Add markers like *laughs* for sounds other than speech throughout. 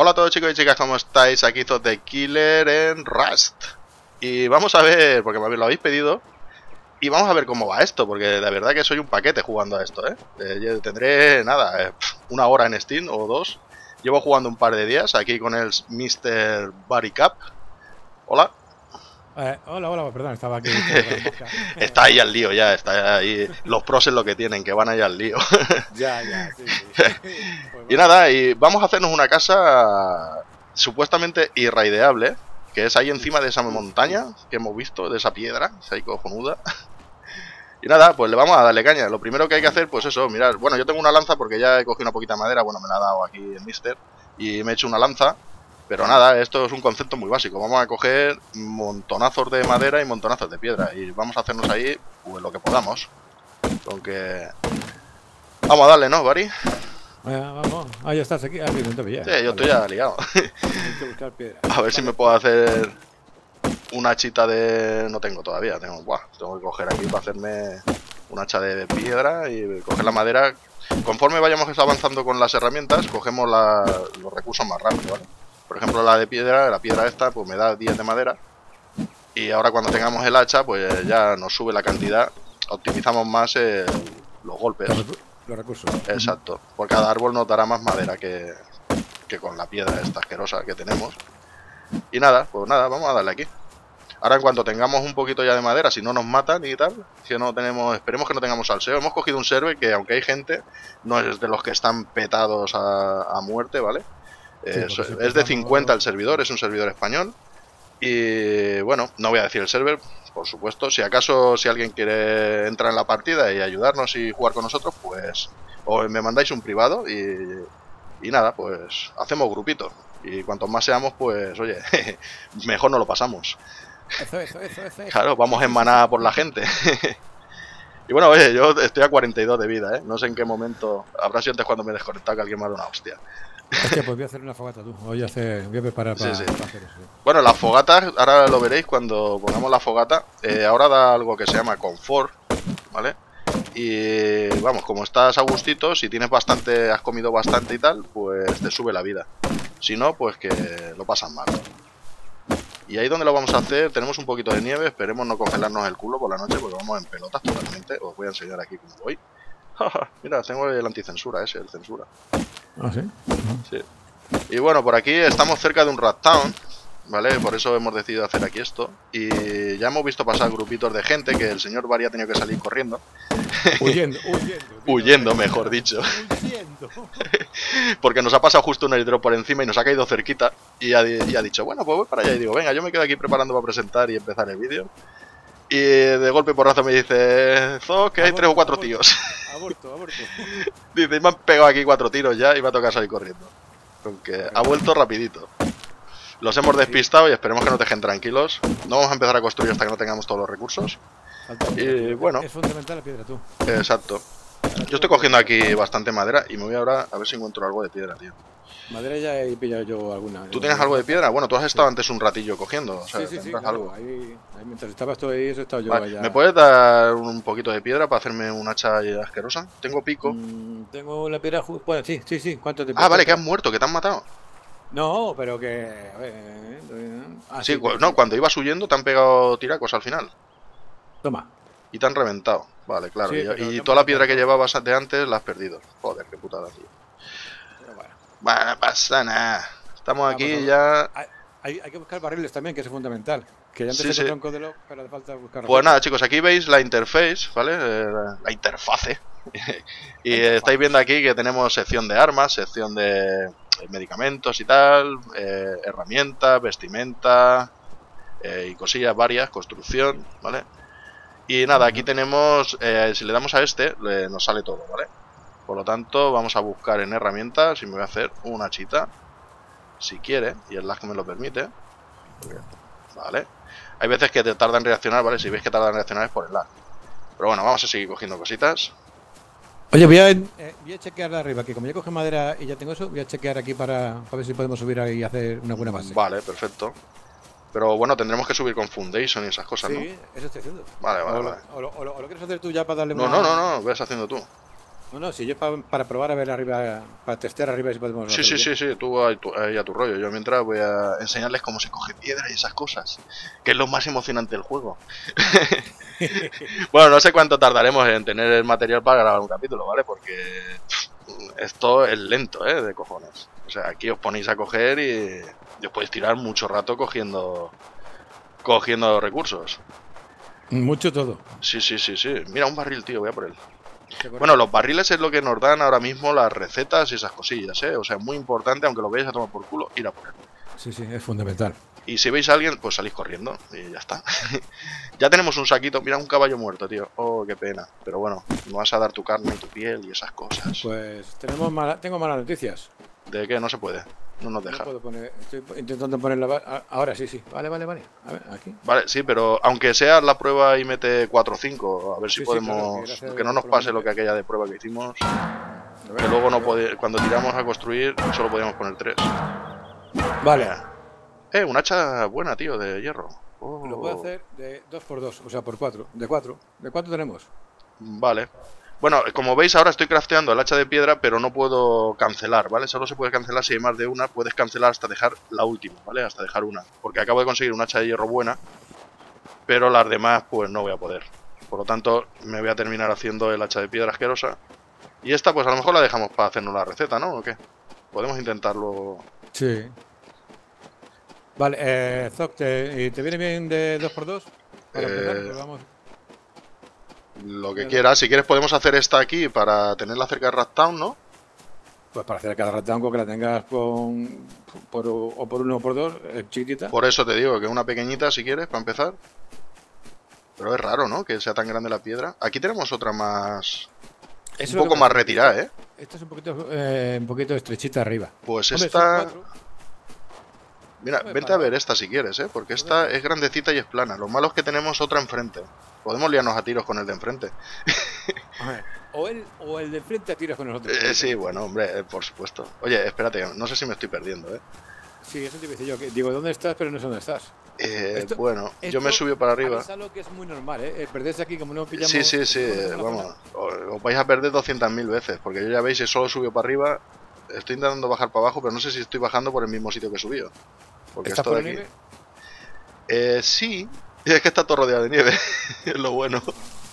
Hola a todos chicos y chicas, ¿cómo estáis? Aquí Zod de Killer en Rust. Y vamos a ver, porque me lo habéis pedido, y vamos a ver cómo va esto, porque de verdad que soy un paquete jugando a esto, ¿eh? eh tendré, nada, eh, una hora en Steam o dos. Llevo jugando un par de días aquí con el Mr. Barry Cup. Hola. Eh, hola, hola, perdón, estaba aquí. *laughs* está ahí al lío ya, está ahí. Los pros es lo que tienen, que van ahí al lío. *laughs* ya, ya, sí, *laughs* y nada, y vamos a hacernos una casa supuestamente irraideable, que es ahí encima de esa montaña que hemos visto, de esa piedra, esa ahí cojonuda. Y nada, pues le vamos a darle caña. Lo primero que hay que hacer, pues eso, mirar. Bueno, yo tengo una lanza porque ya he cogido una poquita de madera, bueno, me la ha dado aquí el mister. Y me he hecho una lanza pero nada, esto es un concepto muy básico. Vamos a coger montonazos de madera y montonazos de piedra. Y vamos a hacernos ahí pues, lo que podamos. Aunque... Vamos a darle, ¿no, Bari? vamos. Ah, ya estás aquí. Ah, sí, Sí, yo estoy ya liado. *laughs* a ver si me puedo hacer una hachita de... No tengo todavía. Tengo, Buah, tengo que coger aquí para hacerme una hacha de piedra y coger la madera. Conforme vayamos avanzando con las herramientas, cogemos los recursos más rápido, ¿vale? Por ejemplo, la de piedra, la piedra esta, pues me da 10 de madera. Y ahora cuando tengamos el hacha, pues ya nos sube la cantidad. Optimizamos más los golpes. Los recursos. Exacto. Por cada árbol nos dará más madera que, que con la piedra esta asquerosa que tenemos. Y nada, pues nada, vamos a darle aquí. Ahora en cuanto tengamos un poquito ya de madera, si no nos matan y tal, que no tenemos, esperemos que no tengamos salseo. Hemos cogido un server que aunque hay gente, no es de los que están petados a, a muerte, ¿vale? Es, de 50 el servidor, es un servidor español. Y bueno, no voy a decir el server, por supuesto. Si acaso si alguien quiere entrar en la partida y ayudarnos y jugar con nosotros, pues o me mandáis un privado y, y nada, pues hacemos grupito. Y cuantos más seamos, pues oye, *laughs* mejor no lo pasamos. Eso, eso, eso, Claro, vamos en manada por la gente. *laughs* y bueno, oye, yo estoy a 42 de vida, ¿eh? No sé en qué momento. Habrá sido antes cuando me he desconectado que alguien me ha dado una hostia. Hostia, pues voy a hacer una fogata tú. Voy a, hacer, voy a preparar para, hacer eso. Bueno, las fogatas, ahora lo veréis cuando pongamos la fogata. Eh, ahora da algo que se llama confort, ¿vale? Y vamos, como estás a gustito, si tienes bastante, has comido bastante y tal, pues te sube la vida. Si no, pues que lo pasan mal. Y ahí donde lo vamos a hacer, tenemos un poquito de nieve, esperemos no congelarnos el culo por la noche, porque vamos en pelotas totalmente. Os voy a enseñar aquí cómo voy. *laughs* Mira, tengo el anticensura ese, el censura. Ah, sí. Sí. Y bueno, por aquí estamos cerca de un Rat Town, ¿vale? Por eso hemos decidido hacer aquí esto. Y ya hemos visto pasar grupitos de gente que el señor Bari ha tenido que salir corriendo. *laughs* Huyendo, huyendo. huyendo, mejor dicho. Huyendo. *laughs* Porque nos ha pasado justo un airdrop por encima y nos ha caído cerquita. Y ha, y ha dicho, bueno, pues voy para allá. Y digo, venga, yo me quedo aquí preparando para presentar y empezar el vídeo. Y de golpe por razo me dice, Zo, que hay tres o cuatro tíos. *laughs* Aborto, aborto. dice, me han pegado aquí cuatro tiros ya y me ha tocado salir corriendo. Aunque ha vuelto rapidito. Los hemos despistado y esperemos que nos dejen tranquilos. No vamos a empezar a construir hasta que no tengamos todos los recursos. Y bueno. Es fundamental la piedra, tú. Exacto. Yo estoy cogiendo aquí bastante madera y me voy ahora a ver si encuentro algo de piedra, tío. Madera ya he pillado yo alguna. ¿Tú tienes algo de piedra? Bueno, tú has estado antes un ratillo cogiendo. sí, sí, sí. algo? Ahí, mientras estabas tú ahí, eso he estado yo allá. ¿Me puedes dar un poquito de piedra para hacerme una hacha asquerosa? Tengo pico. Mm, tengo la piedra. Bueno, sí, sí, sí. ¿Cuánto te Ah, vale, que has muerto, que te han matado. No, pero que. A ver, eh, ah, sí, no, cuando ibas huyendo te han pegado tiracos al final. Toma. Y te han reventado. Vale, claro. y, toda la piedra que llevabas de antes la has perdido. Joder, qué putada, tío. Bueno, no pasa nada. Estamos aquí ya. Hay, hay, que buscar barriles también, que es fundamental. Que ya antes sí, tronco de lo, pero hace falta buscar. Pues nada, chicos, aquí veis la interface, ¿vale? Eh, la, interfase. *laughs* y estáis viendo aquí que tenemos sección de armas, sección de eh, medicamentos y tal, eh, herramientas, vestimenta y cosillas varias, construcción, ¿vale? Y nada, aquí tenemos, si le damos a este, nos sale todo, ¿vale? Por lo tanto, vamos a buscar en herramientas y me voy a hacer una chita. Si quiere, y el lag me lo permite. Vale. Hay veces que te tarda en reaccionar, ¿vale? Si veis que tarda en reaccionar es por el lag. Pero bueno, vamos a seguir cogiendo cositas. Oye, voy a, eh, voy a chequear de arriba, que como ya coge madera y ya tengo eso, voy a chequear aquí para, ver si podemos subir ahí y hacer una buena base. Vale, perfecto. Pero bueno, tendremos que subir con Foundation y esas cosas, ¿no? Sí, eso estoy haciendo. Vale, vale, o vale. Lo, o, lo, quieres hacer tú ya para darle No, no, no, no, ves haciendo tú. No, no, si yo es pa- para probar a ver arriba, para testear arriba si podemos. Sí, sí, bien. sí, sí, tú ahí, tú ahí a tu rollo. Yo mientras voy a enseñarles cómo se coge piedra y esas cosas, que es lo más emocionante del juego. *laughs* bueno, no sé cuánto tardaremos en tener el material para grabar un capítulo, ¿vale? Porque esto es lento, ¿eh? De cojones. O sea, aquí os ponéis a coger y, y os podéis tirar mucho rato cogiendo cogiendo recursos. Mucho todo. Sí, sí, sí, sí. Mira, un barril, tío, voy a por él. Bueno, los barriles es lo que nos dan ahora mismo las recetas y esas cosillas, ¿eh? O sea, es muy importante, aunque lo veáis a tomar por culo, ir a por él. Sí, sí, es fundamental. Y si veis a alguien, pues salís corriendo y ya está. *laughs* ya tenemos un saquito. Mira, un caballo muerto, tío. Oh, qué pena. Pero bueno, no vas a dar tu carne y tu piel y esas cosas. Pues tenemos mala- tengo malas noticias. ¿De qué? No se puede. No nos No deja. puedo poner, estoy intentando poner la. ba- a- Ahora sí, sí. Vale, vale, vale. A ver, aquí. Vale, sí, pero aunque sea la prueba y mete 4 o 5, a ver si sí, podemos... claro, que no nos pase lo que aquella de prueba que hicimos. Ver. Que luego no pode- cuando tiramos a construir solo podíamos poner 3. Vale. Eh, un hacha buena, tío, de hierro. Oh. Lo puedo hacer de 2 por 2 o sea, por 4. De 4. ¿De cuánto tenemos? Vale. Bueno, como veis ahora estoy crafteando el hacha de piedra, pero no puedo cancelar, ¿vale? Solo se puede cancelar si hay más de una, puedes cancelar hasta dejar la última, ¿vale? Hasta dejar una. Porque acabo de conseguir un hacha de hierro buena, pero las demás pues no voy a poder. Por lo tanto, me voy a terminar haciendo el hacha de piedra asquerosa. Y esta pues a lo mejor la dejamos para hacernos la receta, ¿no? ¿O qué? Podemos intentarlo... Sí. Vale, eh, Zoc, ¿te, y ¿te viene bien de 2 por 2 Para empezar, Eh, pues vamos. Lo que quieras. Si quieres podemos hacer esta aquí para tenerla cerca de Rattown, ¿no? Pues para hacer cada ratango que la tengas con, por, o por 1 o por 2, chiquitita. Por eso te digo que una pequeñita si quieres, para empezar. Pero es raro, ¿no? Que sea tan grande la piedra. Aquí tenemos otra más... Eso es un poco más retirada, ¿eh? Esta es un poquito, eh, un poquito estrechita arriba. Pues Hombre, esta... Mira, vente a ver esta si quieres, ¿eh? Porque esta es grandecita y es plana. Lo malo es que tenemos otra enfrente. Podemos liarnos a tiros con el de enfrente. *laughs* O el, o el de frente a tiras con nosotros. Eh, sí, bueno, hombre, eh, por supuesto. Oye, espérate, no sé si me estoy perdiendo, ¿eh? Sí, eso te iba a decir yo. Que digo, ¿dónde estás? Pero no sé dónde estás. Eh, Esto- bueno, yo me he subido para arriba. Avísalo que es muy normal, ¿eh? Perderse aquí como no pillamos... Sí, sí, sí, vamos. Os vais a perder 200.000 veces, porque yo ya veis, solo subió para arriba. Estoy intentando bajar para abajo, pero no sé si estoy bajando por el mismo sitio que he subido. Porque ¿Estás esto por aquí. Eh, sí, es que está todo rodeado de nieve, *laughs* es lo bueno.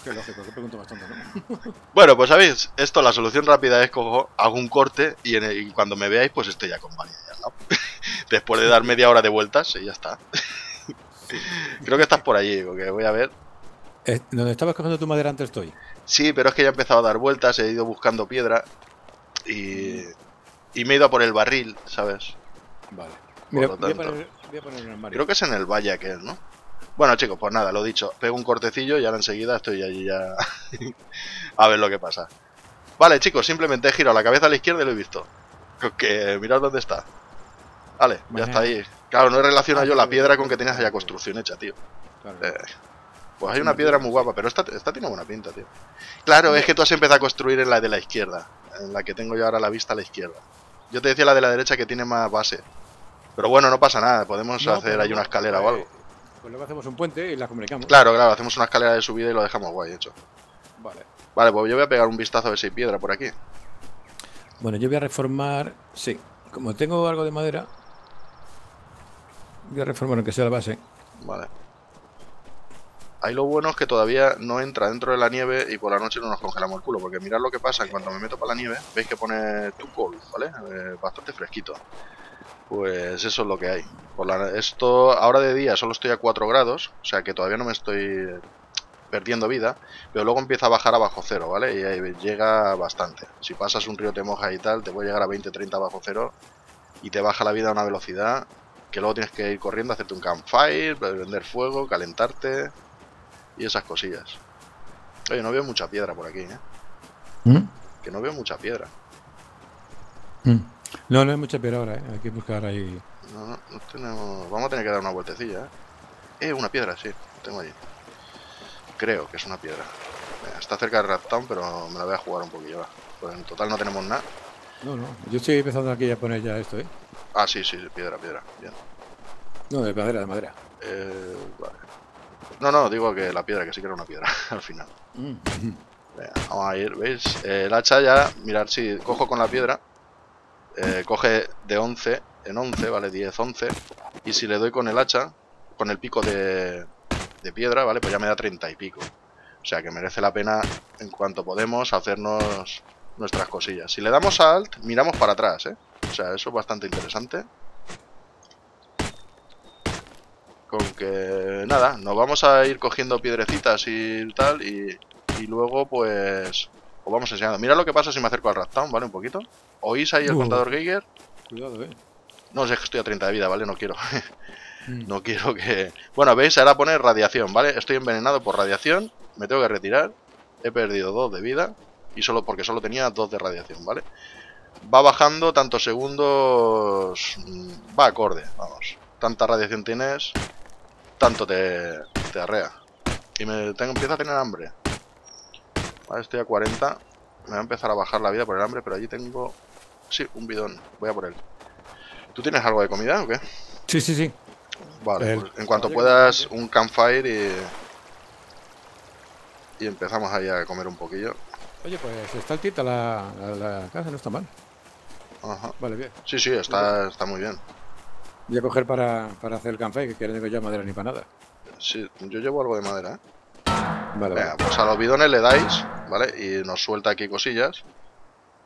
Qué lógico, qué pregunta más tonta, ¿no? *laughs* Bueno, pues sabéis, esto la solución rápida es cojo, hago un corte y, en el- y cuando me veáis, pues estoy ya con Vania ya al lado. *laughs* Después de dar media hora de vueltas, y ya está. Creo que estás por allí, porque voy a ver. Eh, donde estabas cogiendo tu madera antes estoy. Sí, pero es que ya he empezado a dar vueltas, he ido buscando piedra y, y me he ido a por el barril, ¿sabes? Vale. Mira, voy a, poner, voy a poner un armario. Creo que es en el valle aquel, ¿no? Bueno, chicos, pues nada, lo dicho. Pego un cortecillo y ahora enseguida estoy allí ya *laughs* a ver lo que pasa. Vale, chicos, simplemente he girado la cabeza a la izquierda y lo he visto. Que mirad dónde está. Vale, ya está ahí. Claro, no he relacionado Ah, yo la piedra con que tenías allá construcción hecha, tío. Eh, pues hay una piedra muy guapa, pero esta, esta tiene buena pinta, tío. Claro, es que tú has empezado a construir en la de la izquierda, en la que tengo yo ahora la vista a la izquierda. Yo te decía la de la derecha que tiene más base. Pero bueno, no pasa nada, podemos No, hacer ahí una escalera o algo. Pues luego hacemos un puente y la comunicamos. Claro, claro, hacemos una escalera de subida y lo dejamos guay hecho. Vale. Vale, pues yo voy a pegar un vistazo a ver si hay piedra por aquí. Bueno, yo voy a reformar. Sí, como tengo algo de madera, voy a reformar aunque sea la base. Vale. Ahí lo bueno es que todavía no entra dentro de la nieve y por la noche no nos congelamos el culo, porque mirad lo que pasa cuando me meto para la nieve, veis que pone too cold, ¿vale? Eh, bastante fresquito. Pues eso es lo que hay. Por la- esto ahora de día solo estoy a 4 grados, o sea que todavía no me estoy perdiendo vida, pero luego empieza a bajar a bajo cero, ¿vale? Y ahí llega bastante. Si pasas un río te mojas y tal, te puede llegar a 20-30 bajo cero y te baja la vida a una velocidad que luego tienes que ir corriendo, hacerte un campfire, prender fuego, calentarte y esas cosillas. Oye, no veo mucha piedra por aquí, ¿eh? ¿Mm? Que no veo mucha piedra. Mm. No, no hay mucha piedra ahora, ¿eh? hay que buscar ahí. No, no, no tenemos... Vamos a tener que dar una vueltecilla, ¿eh? Eh, una piedra, sí, tengo allí. Creo que es una piedra. Está cerca de Raptown, pero me la voy a jugar un poquillo. va. Pues en total no tenemos nada. No, no, yo estoy empezando aquí a poner ya esto, ¿eh? Ah, sí, sí, piedra, piedra. Bien. No, de madera, de madera. Eh, vale. No, no, digo que la piedra, que sí que era una piedra, *laughs* al final. Mm. Venga, vamos a ir, ¿veis? Eh, el hacha ya, mirad si cojo con la piedra, eh, coge de 11 en 11, ¿vale? 10, 11. Y si le doy con el hacha, con el pico de, de piedra, ¿vale? Pues ya me da 30 y pico. O sea que merece la pena, en cuanto podemos, hacernos nuestras cosillas. Si le damos a Alt, miramos para atrás, ¿eh? O sea, eso es bastante interesante. Con que, nada, nos vamos a ir cogiendo piedrecitas y tal, y, y luego, pues, os vamos enseñando. Mira lo que pasa si me acerco al Raptown, ¿vale? Un poquito. ¿Oís ahí el Uh. contador Geiger? Cuidado, eh. No sé, es que estoy a 30 de vida, ¿vale? No quiero. *laughs* Mm. No quiero que... Bueno, veis, ahora pone radiación, ¿vale? Estoy envenenado por radiación, me tengo que retirar, he perdido 2 de vida, y solo porque solo tenía 2 de radiación, ¿vale? Va bajando tantos segundos... mm, Va acorde, vamos. Tanta radiación tienes, tanto te, te arrea. Y me tengo, empiezo a tener hambre. Vale, estoy a 40. Me va a empezar a bajar la vida por el hambre, pero allí tengo... Sí, un bidón. Voy a por él. ¿Tú tienes algo de comida o qué? Sí, sí, sí. Vale, El- pues en cuanto puedas, un campfire y... Y empezamos ahí a comer un poquillo. Oye, pues está altita la, la, la casa, no está mal. Ajá. Vale, bien. Sí, sí, está, está muy bien. Voy a coger para, para hacer el café, que no tengo ya madera ni para nada. Sí, yo llevo algo de madera, ¿eh? Vale, Venga, vale. pues a los bidones le dais, ¿vale? Y nos suelta aquí cosillas.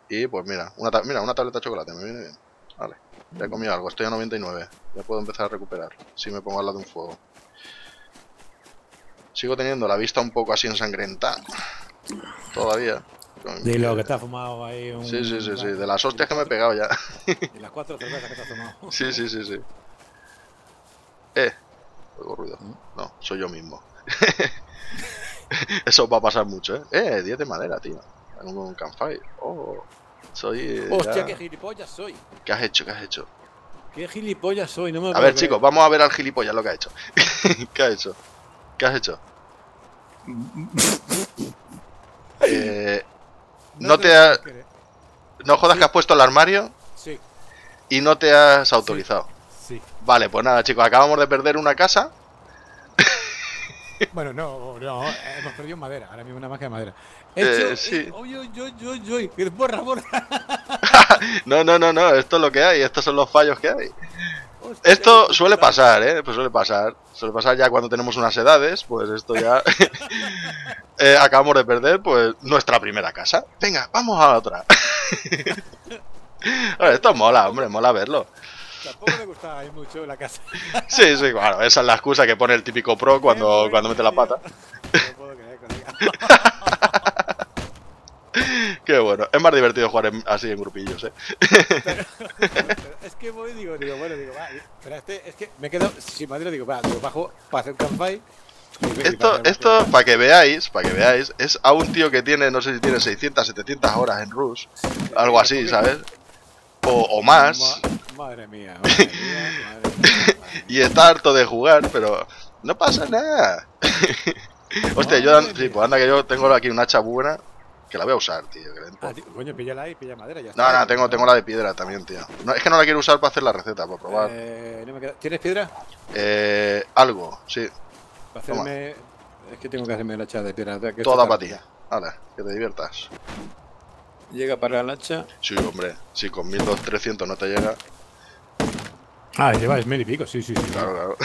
Y pues mira, una, ta- mira, una tableta de chocolate, me viene bien. Vale, ya he comido algo, estoy a 99. Ya puedo empezar a recuperar, si me pongo al lado de un fuego. Sigo teniendo la vista un poco así ensangrentada. Todavía. Con- De lo que te ha *laughs* fumado ahí un... Sí, sí, sí, sí, de las hostias que me he pegado ya. *laughs* Y las cuatro cervezas que te has tomado. Sí, sí, sí, sí. Eh, oigo ruido. ¿Mm? No, soy yo mismo. *laughs* Eso va a pasar mucho, ¿eh? Eh, 10 de madera, tío. Tengo un campfire. Oh, soy... eh, Hostia, ya- qué gilipollas soy. ¿Qué has hecho? ¿Qué has hecho? Qué gilipollas soy, no me A ver, chicos, vamos a ver al gilipollas lo que ha hecho. *laughs* ¿Qué ha hecho? ¿Qué has hecho? *laughs* Eh, no te lo ha- puedo creer. no jodas que has puesto el armario Sí, y no te has autorizado. sí. Vale, pues nada, chicos, acabamos de perder una casa. Bueno, no, no, hemos perdido madera, ahora mismo una que de madera. Eh, hecho, sí. eh, uy, uy, uy, uy, que borra, borra. *laughs* No, no, no, no, esto es lo que hay, estos son los fallos que hay. Hostia, Esto suele pasar, ¿eh? Pues suele pasar. Suele pasar ya cuando tenemos unas edades, pues esto ya... *laughs* Eh, acabamos de perder, pues, nuestra primera casa. Venga, vamos a otra. *laughs* A ver, esto mola, hombre, mola verlo. Tampoco me gustaba ahí mucho la casa. *laughs* Sí, sí, claro, esa es la excusa que pone el típico pro cuando, cuando mete la pata. No puedo creer, colega. *laughs* Qué bueno, es más divertido jugar en- así en grupillos, ¿eh? Pero es que voy, digo, digo, bueno, digo, va, pero este, es que me quedo sin madera, digo, va, digo, bajo para hacer un campfire. Esto, esto, para que veáis, para que veáis, es a un tío que tiene, no sé si tiene 600, 700 horas en Rush, algo así, ¿sabes? O, o más, Ma- madre mía, madre mía, madre mía. madre *laughs* mía. y está harto de jugar, pero no pasa nada. *laughs* Hostia, yo, sí, pues anda que yo tengo aquí una hacha buena, que la voy a usar, tío. que Ah, tío, coño, píllala ahí, pilla madera, ya No, está. no, tengo, tengo la de piedra también, tío. No, es que no la quiero usar para hacer la receta, para probar. Eh, no me queda- ¿Tienes piedra? Eh, algo, sí, Para hacerme... Es que tengo que hacerme la hacha de piedra. que toda para ti. Vale, que te diviertas. Llega para la hacha. Sí, hombre, si con 1300 no te llega, Ah, lleváis mil y pico, sí, sí, sí. claro, claro.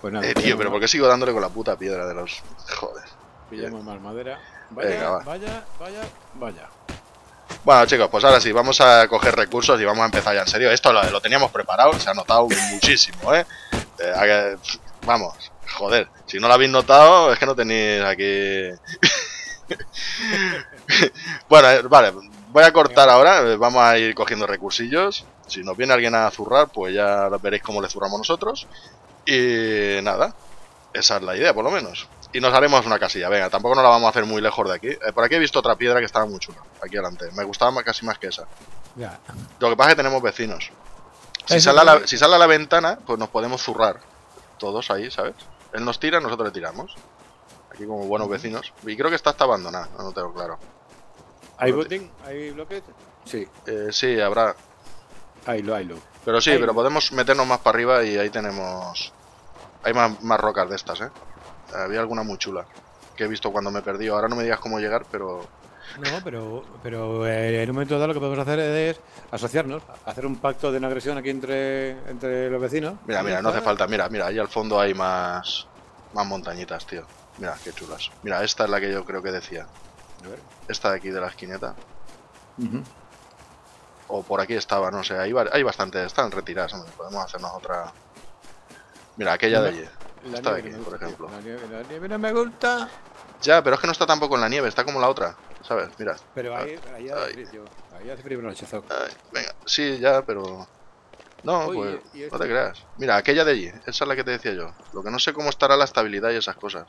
Pues nada, Eh, tío, pero ¿por qué sigo dándole con la puta piedra de los... Joder. Pillamos más madera. Vaya, Venga, va. vaya, vaya, vaya. Bueno, chicos, pues ahora sí, vamos a coger recursos y vamos a empezar ya en serio. Esto lo, lo teníamos preparado, se ha notado muchísimo, ¿eh? Eh, vamos, joder, si no lo habéis notado es que no tenéis aquí... *laughs* *laughs* bueno, eh, vale, voy a cortar ahora, eh, vamos a ir cogiendo recursillos. Si nos viene alguien a zurrar, pues ya veréis cómo le zurramos nosotros. Y nada, esa es la idea, por lo menos. Y nos haremos una casilla, venga, tampoco nos la vamos a hacer muy lejos de aquí. Eh, por aquí he visto otra piedra que estaba muy chula, aquí adelante. Me gustaba más- casi más que esa. Ya. Lo que pasa es que tenemos vecinos. Si sale, a la, si sale a la ventana, pues nos podemos zurrar. Todos ahí, ¿sabes? Él nos tira, nosotros le tiramos. Aquí como buenos vecinos. Y creo que esta está abandonada, no lo tengo claro. ¿Hay booting? ¿Hay bloques? Sí, Eh, sí, habrá. hay lo, hay lo. Pero sí, Ahí. pero podemos meternos más para arriba y ahí tenemos... Hay más, más rocas de estas, ¿eh? Había alguna muy chula. que he visto cuando me perdí. Ahora no me digas cómo llegar, pero... No, pero, pero eh, en un momento dado lo que podemos hacer es asociarnos, hacer un pacto de no agresión aquí entre, entre los vecinos. Mira, mira, no hace falta. Mira, mira, ahí al fondo hay más, más montañitas, tío. Mira, qué chulas. Mira, esta es la que yo creo que decía. A ver. Esta de aquí de la esquineta. O por aquí estaba, no sé. Hay, hay bastante. Están retiradas, hombre. Podemos hacernos otra. Mira, aquella de allí. Esta de aquí, por ejemplo. tío. La nieve, la nieve no me gusta. Ya, pero es que no está tampoco en la nieve. Está como la otra. ¿Sabes? Mira. Pero ahí, ahí hace frío. Ahí hace frío una noche, Zoc. Ay, venga. Sí, ya, pero... No, Oye, pues ¿y no te creas. Mira, aquella de allí. Esa es la que te decía yo. Lo que no sé cómo estará la estabilidad y esas cosas.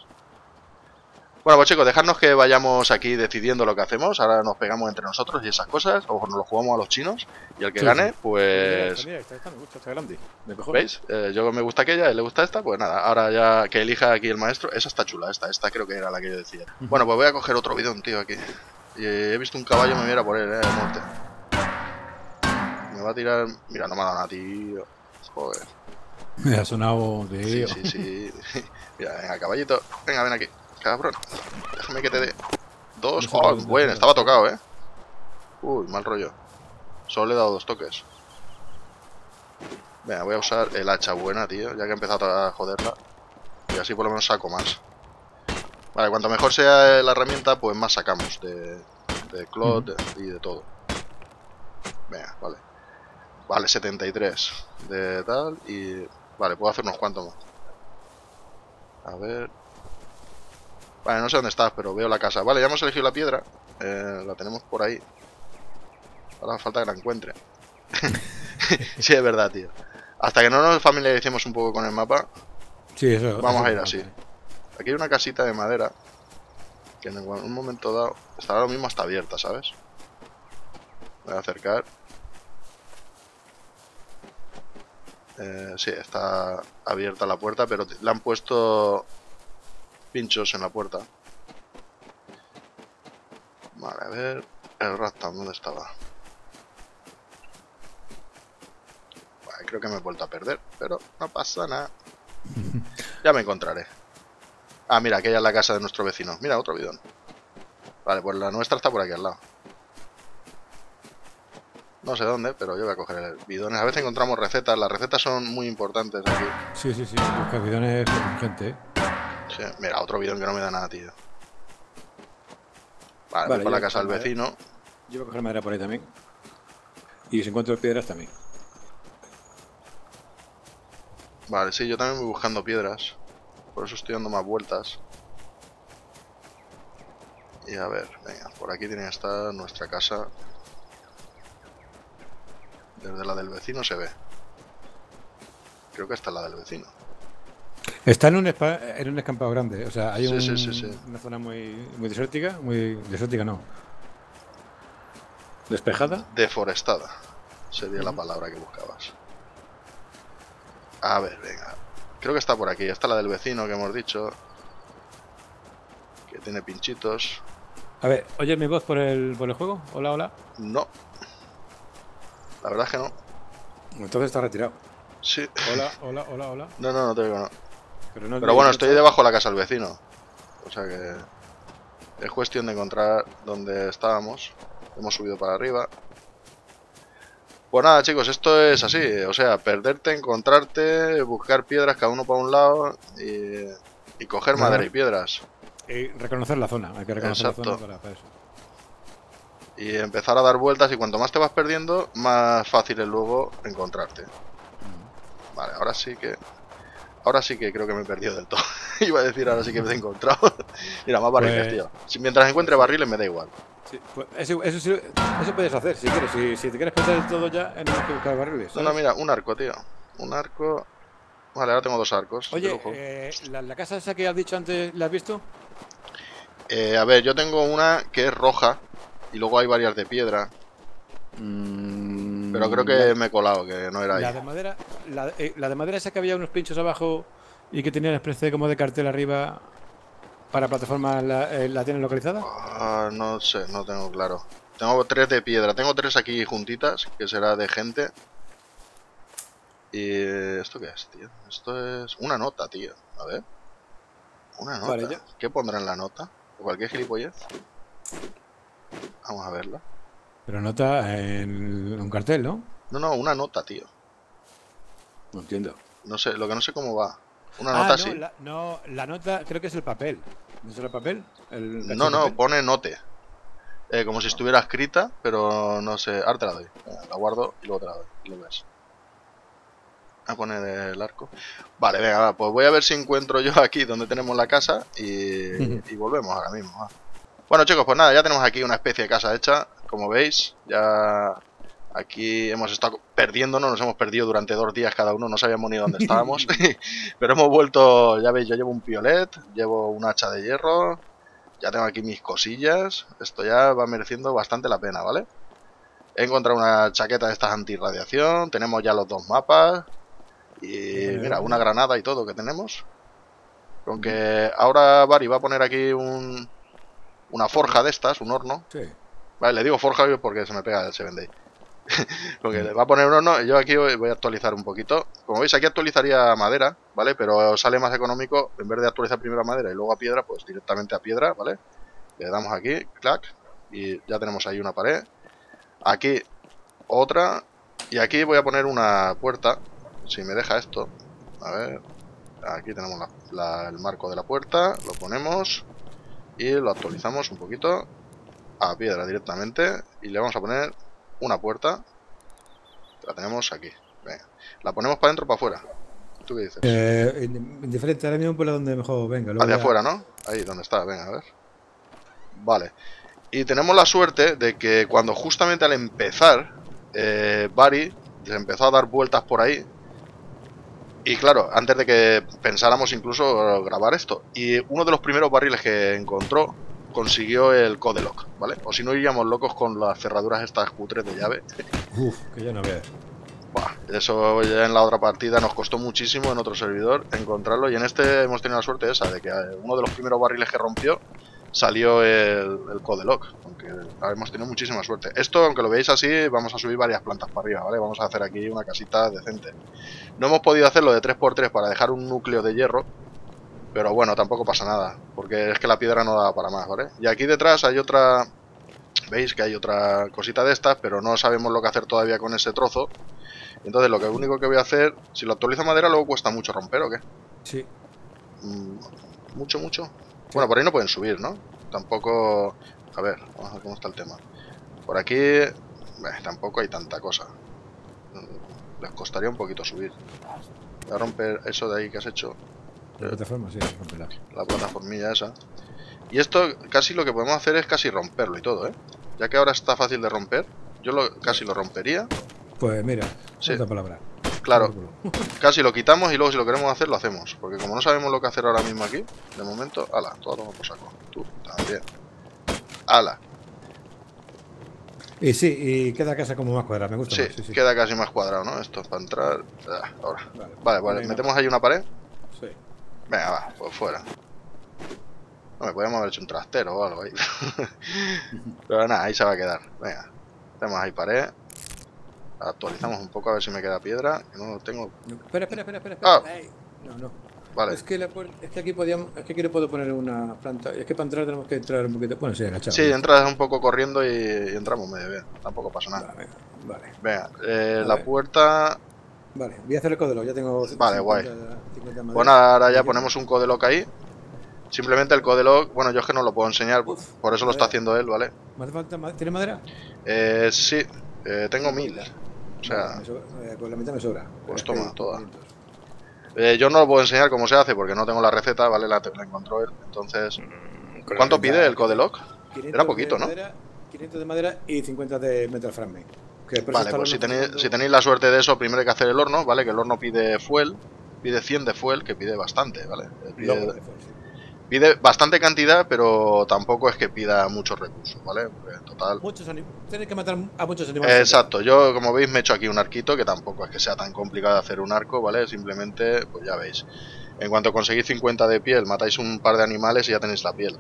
Bueno, pues chicos, dejadnos que vayamos aquí decidiendo lo que hacemos. Ahora nos pegamos entre nosotros y esas cosas. O nos lo jugamos a los chinos. Y el que Sí, gane, sí. pues... Mira, esta, esta me gusta, está grande. Me. ¿Veis? Eh, yo me gusta aquella, a él le gusta esta, pues nada, ahora ya que elija aquí el maestro, esa está chula, esta, esta creo que era la que yo decía. Bueno, pues voy a coger otro bidón, tío, aquí. Y he visto un caballo, me viera por él, eh, de muerte. Me va a tirar... Mira, no me ha dado nada, tío. Joder. *laughs* Me ha sonado, Sí, tío. sí, sí. *laughs* Mira, venga, caballito. Venga, ven aquí. Cabrón. Déjame que te dé. Dos. No Oh, bueno, estaba tocado, eh. Uy, mal rollo. Solo le he dado dos toques. Venga, voy a usar el hacha buena, tío. Ya que he empezado a joderla. Y así por lo menos saco más. Vale, cuanto mejor sea la herramienta, pues más sacamos de, de Clot y de todo. Venga, vale. Vale, 73 de tal y... Vale, puedo hacer unos cuantos más. A ver... Vale, no sé dónde estás, pero veo la casa. Vale, ya hemos elegido la piedra. Eh, la tenemos por ahí. Ahora falta que la encuentre. *laughs* sí, es verdad, tío. Hasta que no nos familiaricemos un poco con el mapa, Sí, eso. Vamos eso a ir así. Aquí hay una casita de madera que en un momento dado estará lo mismo hasta abierta, ¿sabes? Voy a acercar. Eh, sí, está abierta la puerta, pero le han puesto pinchos en la puerta. Vale, a ver. El Rastam, ¿dónde estaba? Vale, creo que me he vuelto a perder, pero no pasa nada. *laughs* Ya me encontraré. Ah, mira, aquella es la casa de nuestro vecino. Mira, otro bidón. Vale, pues la nuestra está por aquí al lado. No sé dónde, pero yo voy a coger el bidones. A veces encontramos recetas. Las recetas son muy importantes aquí. Sí, sí, sí. Buscar bidones es urgente, ¿eh? Sí, mira, otro bidón que no me da nada, tío. Vale, Vale, voy por la casa del vecino. Yo voy a coger madera por ahí también. Y si encuentro piedras también. Vale, sí, yo también voy buscando piedras. Por eso estoy dando más vueltas. Y a ver, venga, por aquí tiene que estar nuestra casa. Desde la del vecino se ve. Creo que es la del vecino. Está en un, en un escampado grande. O sea, hay Sí, un- sí, sí, sí. una zona muy, muy desértica. Muy desértica, no. Despejada. Deforestada. Sería la palabra que buscabas. A ver, venga. Creo que está por aquí. Esta es la del vecino que hemos dicho. Que tiene pinchitos. A ver, ¿oyes mi voz por el, por el juego? Hola, hola. No. La verdad es que no. Entonces está retirado. Sí. Hola, *laughs* hola, hola, hola. No, no, no te digo no. Pero, no Pero bueno, estoy debajo de la casa del vecino. O sea que... Es cuestión de encontrar dónde estábamos. Hemos subido para arriba. Pues nada, chicos, esto es así. O sea, perderte, encontrarte, buscar piedras cada uno para un lado y, y coger Ajá. madera y piedras. Y reconocer la zona. Hay que reconocer Exacto. la zona para, para eso. Y empezar a dar vueltas y cuanto más te vas perdiendo, más fácil es luego encontrarte. Vale, ahora sí que... Ahora sí que creo que me he perdido del todo. *laughs* Iba a decir ahora sí que me he encontrado. *laughs* Mira, más barriles, Pues- tío. Si mientras encuentre barriles me da igual. Sí, pues eso, eso, sí- eso puedes hacer si quieres. Si, si te quieres perder todo ya, no hay que buscar barriles. No, no, mira, un arco, tío. Un arco... Vale, ahora tengo dos arcos. Oye, eh, la, la casa esa que has dicho antes, ¿la has visto? Eh, a ver, yo tengo una que es roja y luego hay varias de piedra. Pero creo que me he colado, que no era La ahí. de madera, la, eh, la de madera esa que había unos pinchos abajo y que tenía una especie como de cartel arriba para plataformas, ¿la, eh, ¿la tienen localizada? Ah, no sé, no tengo claro. Tengo tres de piedra. Tengo tres aquí juntitas, que será de gente. ¿Y esto qué es, tío? Esto es una nota, tío. A ver. Una nota. ¿Qué pondrá en la nota? ¿O cualquier gilipollez? Vamos a verla. Pero nota en un cartel, ¿no? No, no, una nota, tío. No entiendo. No sé, lo que no sé cómo va. Una ah, nota no, así. La, no, la nota creo que es el papel. ¿No es el papel? ¿El cacho No, no, papel? pone note. Eh, como si estuviera escrita, pero no sé. Ahora te la doy. La guardo y luego te la doy. Y lo ves. A poner el arco. Vale, venga, va, pues voy a ver si encuentro yo aquí donde tenemos la casa y, *laughs* y volvemos ahora mismo. va. Bueno, chicos, pues nada, ya tenemos aquí una especie de casa hecha. Como veis, ya aquí hemos estado perdiéndonos, nos hemos perdido durante dos días cada uno, no sabíamos ni dónde *laughs* estábamos. *laughs* Pero hemos vuelto, ya veis, yo llevo un piolet, llevo un hacha de hierro, ya tengo aquí mis cosillas. Esto ya va mereciendo bastante la pena, ¿vale? He encontrado una chaqueta de estas antirradiación, tenemos ya los dos mapas. Y mira, una granada y todo que tenemos. Con que ahora Bari va a poner aquí un, una forja de estas, un horno. Sí. Vale, le digo forja porque se me pega el 7 Day. *laughs* porque le va a poner un horno yo aquí voy voy a actualizar un poquito. Como veis, aquí actualizaría madera, ¿vale? Pero sale más económico, en vez de actualizar primero a madera y luego a piedra, pues directamente a piedra, ¿vale? Le damos aquí, clac, y ya tenemos ahí una pared. Aquí otra, y aquí voy a poner una puerta, si me deja esto. A ver, aquí tenemos la- la- el marco de la puerta, lo ponemos y lo actualizamos un poquito a piedra directamente y le vamos a poner una puerta. La tenemos aquí. Venga. La ponemos para adentro o para afuera. ¿Tú qué dices? Eh, indi- indiferente, ahora mismo por la donde mejor venga. luego Hacia afuera, ¿no? Ahí donde está, venga, a ver. Vale. Y tenemos la suerte de que cuando justamente al empezar, eh, Bari se empezó a dar vueltas por ahí. Y claro, antes de que pensáramos incluso grabar esto. Y uno de los primeros barriles que encontró consiguió el code lock, ¿vale? O si no iríamos locos con las cerraduras estas cutres de llave. Uf, que ya no. Buah, eso ya en la otra partida nos costó muchísimo en otro servidor encontrarlo y en este hemos tenido la suerte esa de que uno de los primeros barriles que rompió salió el, el code lock, aunque hemos tenido muchísima suerte. Esto, aunque lo veáis así, vamos a subir varias plantas para arriba, ¿vale? Vamos a hacer aquí una casita decente. No hemos podido hacerlo de 3x3 para dejar un núcleo de hierro, pero bueno, tampoco pasa nada, porque es que la piedra no da para más, ¿vale? Y aquí detrás hay otra... Veis que hay otra cosita de estas, pero no sabemos lo que hacer todavía con ese trozo. Entonces lo que único que voy a hacer, si lo actualizo madera, luego cuesta mucho romper o qué? Sí. Mm, mucho, mucho. Bueno, por ahí no pueden subir, ¿no? Tampoco... A ver, vamos a ver cómo está el tema. Por aquí... eh, tampoco hay tanta cosa. Mm, Les costaría un poquito subir. Voy a romper eso de ahí que has hecho, De plataforma, sí, rompela. la plataformilla esa. Y esto casi lo que podemos hacer es casi romperlo y todo, ¿eh? Ya que ahora está fácil de romper, yo lo, casi lo rompería. Pues mira, Sí. otra palabra. Claro, casi lo quitamos y luego si lo queremos hacer lo hacemos. Porque como no sabemos lo que hacer ahora mismo aquí, de momento, ala, todo toma por saco. Tú también. Ala, Y sí, y queda casa como más cuadrada, me gusta sí, más. Sí, sí. queda casi más cuadrado, ¿no? Esto para entrar. Ah, ahora. Vale, Vale, vale, metemos ahí una pared. Sí. Venga, va, pues fuera. No me podemos haber hecho un trastero o algo ahí. *laughs* Pero nada, ahí se va a quedar. Venga, tenemos ahí pared. Actualizamos un poco a ver si me queda piedra. Que no lo tengo. No, espera, espera, espera, espera. Ah. Ay, no, no. Vale, Es que, la es que aquí podíamos, es que aquí le puedo poner una planta. Es que para entrar tenemos que entrar un poquito. Bueno, sí, agachado. sí, entras un poco corriendo y, y entramos medio bien. Tampoco pasa nada. Vale, vale. Venga, eh, la puerta. Vale, voy a hacer el código, ya tengo. Vale, guay. 50 madera. Bueno, ahora ya ponemos un code lock ahí. Simplemente el code lock, bueno, yo es que no lo puedo enseñar, Uf, por eso lo está haciendo él, ¿vale? ¿Me hace falta ma- ¿Tiene madera? Eh, sí, eh, tengo mil. O sea, me sobra- pues la mitad me sobra. Pues toma, toda. 500. eh, yo no lo puedo enseñar cómo se hace porque no tengo la receta, ¿vale? La, la encontró él. Entonces, ¿cuánto pide el code lock? 500 Era poquito, ¿no? madera, 500 de madera y 50 de metal frame. Que Vale, pues si tenéis, si tenéis la suerte de eso, primero hay que hacer el horno, ¿vale? Que el horno pide fuel, pide 100 de fuel, que pide bastante, ¿vale? Eh, Pide, pide bastante cantidad, pero tampoco es que pida muchos recursos, ¿vale? Total... Muchos Tienes que matar a muchos animales. Exacto, yo como veis me he hecho aquí un arquito, que tampoco es que sea tan complicado hacer un arco, ¿vale? Simplemente, pues ya veis. En cuanto conseguís 50 de piel, matáis un par de animales y ya tenéis la piel.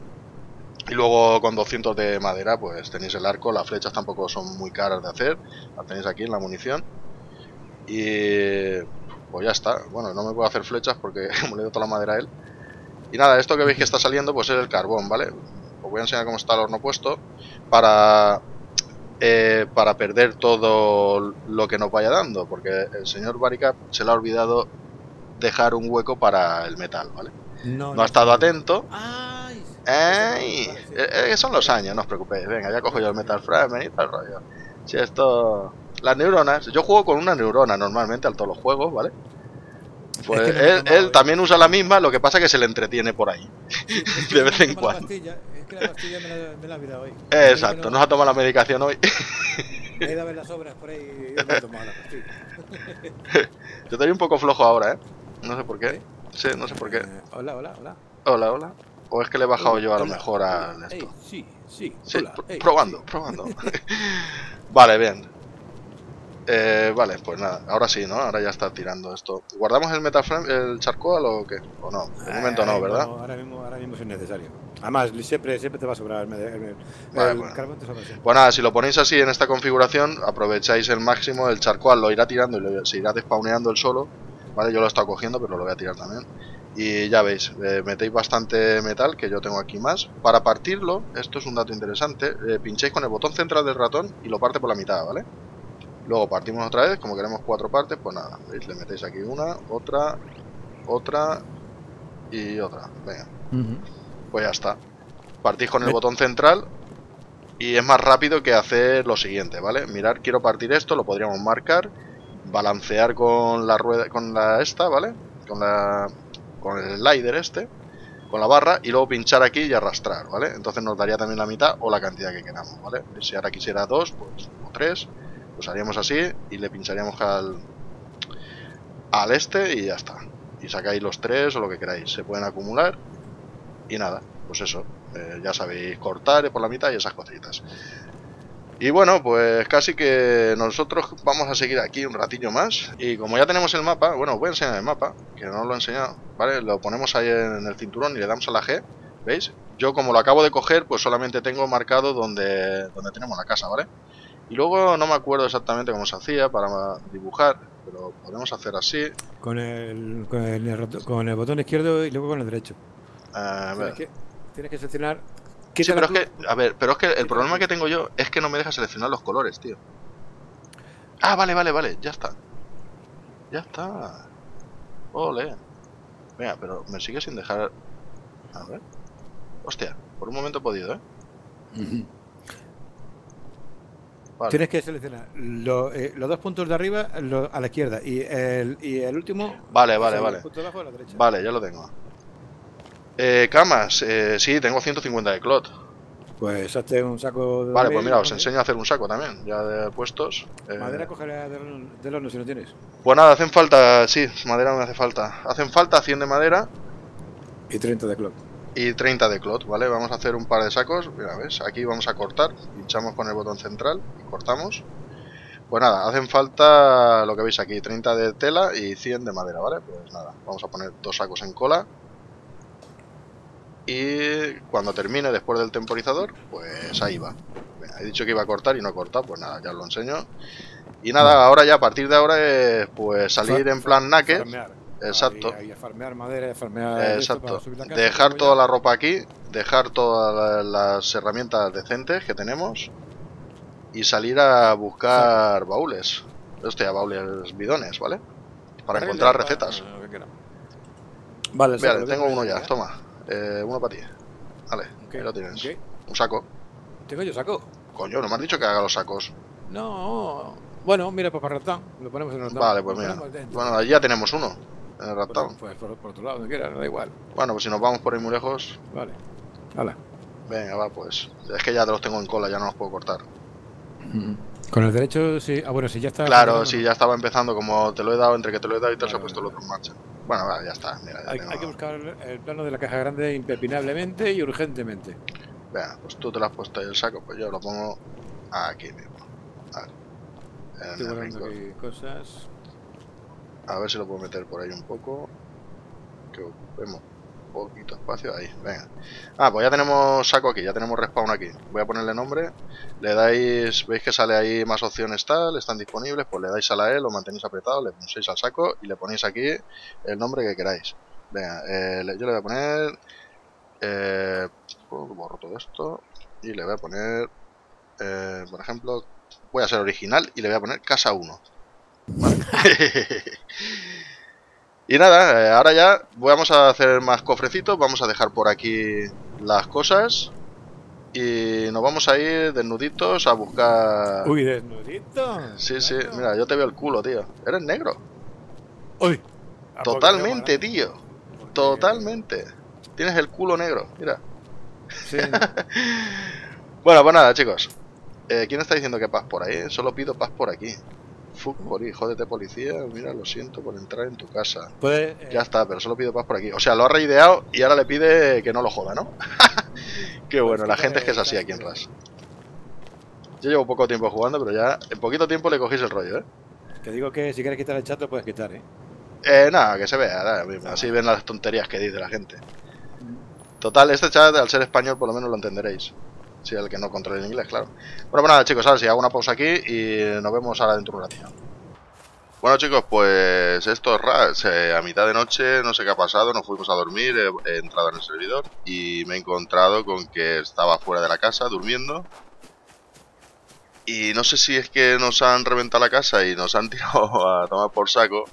Y luego con 200 de madera, pues tenéis el arco, las flechas tampoco son muy caras de hacer, las tenéis aquí en la munición. Y pues ya está. Bueno, no me puedo hacer flechas porque *laughs* como le doy toda la madera a él. Y nada, esto que veis que está saliendo pues es el carbón, ¿vale? Os voy a enseñar cómo está el horno puesto para, eh, para perder todo lo que nos vaya dando, porque el señor Baricap se le ha olvidado dejar un hueco para el metal, ¿vale? No, ha estado atento. ¡Ay! ¡Ey! Eh, eh, son los años, no os preocupéis. Venga, ya cojo yo el Metal Fragment y tal rollo. Si esto... Las neuronas... Yo juego con una neurona normalmente a todos los juegos, ¿vale? Pues él, él también usa la misma, lo que pasa es que se le entretiene por ahí. *laughs* de vez en *laughs* cuando. Pastilla, que la pastilla me la, me la he olvidado hoy. Exacto, no, no se ha tomado la medicación hoy. Me *laughs* he ido a ver las obras por ahí y yo me he tomado la pastilla. *laughs* Yo estoy un poco flojo ahora, ¿eh? No sé por qué. Sí, no sé por qué. Eh, hola, hola, hola. Hola, hola. O es que le he bajado yo a lo Hola. mejor al Ey, esto. sí, sí. Sí, hola, pr- ey, probando, sí. probando. *laughs* vale, bien. Eh, vale, pues nada, ahora sí, ¿no? Ahora ya está tirando esto. ¿Guardamos el Metaframe, el charcoal o qué? ¿O no? De momento no, ¿verdad? mismo- Ahora mismo, ahora mismo es innecesario. Además, siempre, siempre te va a sobrar el, el, el, Vale, el bueno. carbón te sobra siempre. Pues nada, si lo ponéis así en esta configuración, aprovecháis el máximo, el charcoal lo irá tirando y lo, se irá despawneando el solo. Vale, yo lo he estado cogiendo, pero lo voy a tirar también. Y ya veis, eh, metéis bastante metal, que yo tengo aquí más. Para partirlo, esto es un dato interesante, eh, pincháis con el botón central del ratón y lo parte por la mitad, ¿vale? Luego partimos otra vez, como queremos cuatro partes, pues nada, ¿veis? Le metéis aquí una, otra, otra y otra. Venga, pues ya está. Partís con el botón central y es más rápido que hacer lo siguiente, ¿vale? Mirar, quiero partir esto, lo podríamos marcar, balancear con la rueda, con la esta, ¿vale? Con la, con el slider este, con la barra y luego pinchar aquí y arrastrar, ¿vale? Entonces nos daría también la mitad o la cantidad que queramos, ¿vale? Si ahora quisiera dos, pues o tres, pues haríamos así y le pincharíamos al al este y ya está. Y sacáis los tres o lo que queráis, se pueden acumular y nada, pues eso, eh, ya sabéis cortar por la mitad y esas cositas. Y bueno, pues casi que nosotros vamos a seguir aquí un ratillo más. Y como ya tenemos el mapa, bueno, os voy a enseñar el mapa, que no os lo he enseñado, ¿vale? Lo ponemos ahí en el cinturón y le damos a la G, ¿veis? Yo como lo acabo de coger, pues solamente tengo marcado donde, donde tenemos la casa, ¿vale? Y luego no me acuerdo exactamente cómo se hacía para dibujar, pero podemos hacer así. Con el, con, el, roto- con el botón izquierdo y luego con el derecho. a ver. Tienes que, tienes que seleccionar. Sí, pero es que, a ver, pero es que el problema que tengo yo es que no me deja seleccionar los colores, tío. Ah, vale, vale, vale, ya está. Ya está. Ole. Venga, pero me sigue sin dejar... A ver. Hostia, por un momento he podido, ¿eh? *laughs* Vale. Tienes que seleccionar lo- eh, los dos puntos de arriba lo- a la izquierda y el, y el último. Vale, vale, vale. El punto de abajo a la derecha. Vale, ya lo tengo. Eh, camas, eh, sí, tengo 150 de clot. Pues hazte un saco de. Vale, pues mira, os enseño a hacer un saco también, ya de puestos. Eh, Madera cogerá del horno, del horno si no tienes. Pues nada, hacen falta, sí, madera me hace falta. Hacen falta 100 de madera Y 30 de clock. Y 30 de clot, ¿vale? Vamos a hacer un par de sacos. Mira, ¿ves? Aquí vamos a cortar. Pinchamos con el botón central y cortamos. Pues nada, hacen falta lo que veis aquí, 30 de tela y 100 de madera, ¿vale? Pues nada, vamos a poner dos sacos en cola. Y cuando termine después del temporizador, pues ahí va. He dicho que iba a cortar y no he cortado, pues nada, ya os lo enseño. Y nada, ahora ya a partir de ahora es pues salir en plan naked. Exacto. Ahí, ahí a farmear madera, a farmear. Exacto. para subir la casa, Dejar toda la ropa aquí, dejar todas la- las herramientas decentes que tenemos y salir a buscar baúles. Hostia, baúles bidones, ¿vale? Para encontrar para- recetas. lo que quiera. Vale, Mira, tengo uno ya, toma. Eh, uno para ti. Vale, Ok, ahí lo tienes. Un saco. Tengo yo saco. Coño, no me has dicho que haga los sacos. No. Bueno, mira, pues para ratón. Lo ponemos en el ratón. Vale, pues mira. Bueno, allí ya tenemos uno. En el Pues, raptown. pues por, por otro lado, donde quiera, no da igual. Bueno, pues si nos vamos por ahí muy lejos. Vale. Hala. Venga, va, pues. Es que ya te los tengo en cola, ya no los puedo cortar. Con el derecho, sí. Ah, bueno, si ya está. Claro, funcionando, sí, ya estaba empezando, como te lo he dado, entre que te lo he dado y tal, se ha Vale, puesto el vale. otro en marcha. Bueno, va, ya está, mira, ya Hay, tengo- hay que buscar el plano de la caja grande impepinablemente y urgentemente. Venga, pues tú te lo has puesto ahí el saco, pues yo lo pongo aquí mismo. Ver. En Estoy el cosas. A ver si lo puedo meter por ahí un poco. Que ocupemos poquito espacio. Ahí, venga. Ah, pues ya tenemos saco aquí, ya tenemos respawn aquí. Voy a ponerle nombre. Le dais, veis que sale ahí más opciones tal, están disponibles. Pues le dais a la E, lo mantenéis apretado, le pulsáis al saco y le ponéis aquí el nombre que queráis. Venga, eh, yo le voy a poner... Eh, borro todo esto y le voy a poner, eh, por ejemplo, voy a ser original y le voy a poner casa 1. Y nada, eh, ahora ya vamos a hacer más cofrecitos, vamos a dejar por aquí las cosas y nos vamos a ir desnuditos a buscar... Uy, desnuditos. Sí, sí, mira, yo te veo el culo, tío. Eres negro. Uy. Totalmente, tío. Totalmente. Tienes el culo negro, mira. Sí. *laughs* bueno, pues nada, chicos. Eh, ¿Quién está diciendo que paz por ahí? Solo pido paz por aquí. Fuck, morí, jódete policía. Mira, lo siento por entrar en tu casa. Pues, Ya está, pero solo pido paz por aquí. O sea, lo ha reideado y ahora le pide que no lo joda, ¿no? *laughs* Qué bueno, la gente es que es así aquí en RAS. Yo llevo poco tiempo jugando, pero ya en poquito tiempo le cogéis el rollo, ¿eh? Te digo que si quieres quitar el chat lo puedes quitar, ¿eh? Eh, nada, que se vea, así ven las tonterías que dice la gente. Total, este chat, al ser español, por lo menos lo entenderéis. Si el que no controle el inglés, claro. Bueno, pues nada, chicos, ahora sí, hago una pausa aquí y nos vemos ahora dentro de un ratito. Bueno, chicos, pues esto es RAS. Eh, a mitad de noche, no sé qué ha pasado, nos fuimos a dormir, he, he, entrado en el servidor y me he encontrado con que estaba fuera de la casa durmiendo. Y no sé si es que nos han reventado la casa y nos han *laughs* tirado a tomar por saco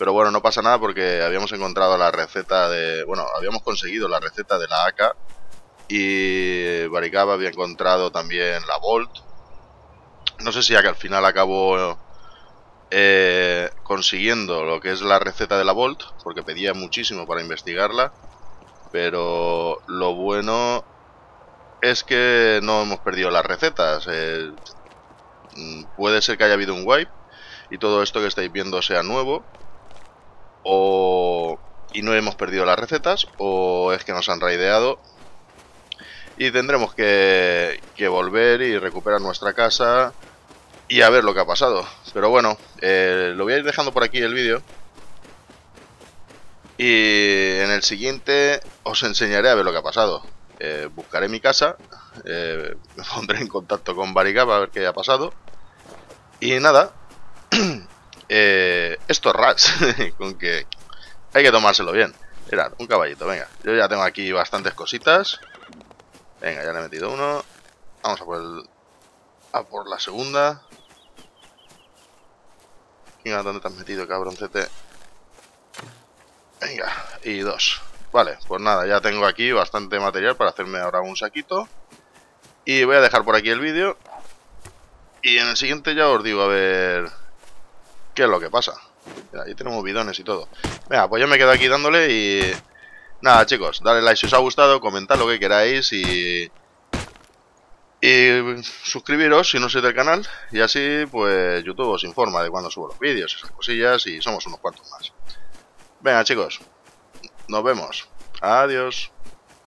pero bueno, no pasa nada porque habíamos encontrado la receta de... Bueno, habíamos conseguido la receta de la AK. Y Baricaba había encontrado también la Volt. No sé si al final acabó eh, consiguiendo lo que es la receta de la Volt. Porque pedía muchísimo para investigarla. Pero lo bueno es que no hemos perdido las recetas. Eh, puede ser que haya habido un wipe y todo esto que estáis viendo sea nuevo o y no hemos perdido las recetas o es que nos han raideado y tendremos que, que volver y recuperar nuestra casa y a ver lo que ha pasado. Pero bueno, eh, lo voy a ir dejando por aquí el vídeo. Y en el siguiente os enseñaré a ver lo que ha pasado. Eh, buscaré mi casa, eh, me pondré en contacto con Barigaba a ver qué ha pasado. Y nada, *clears throat* esto es Rats, *laughs* con que hay que tomárselo bien. Mirad, un caballito, venga. Yo ya tengo aquí bastantes cositas. Venga, ya le he metido uno. Vamos a por, el, a por la segunda. Venga, ¿dónde te has metido, cabroncete? Venga, y dos. Vale, pues nada, ya tengo aquí bastante material para hacerme ahora un saquito. Y voy a dejar por aquí el vídeo. Y en el siguiente ya os digo a ver qué es lo que pasa. Mira, ahí tenemos bidones y todo. Venga, pues yo me quedo aquí dándole y... Nada, chicos, dale like si os ha gustado, comentad lo que queráis y... Y suscribiros si no sois del canal y así pues YouTube os informa de cuando subo los vídeos, esas cosillas y somos unos cuantos más. Venga chicos, nos vemos. Adiós.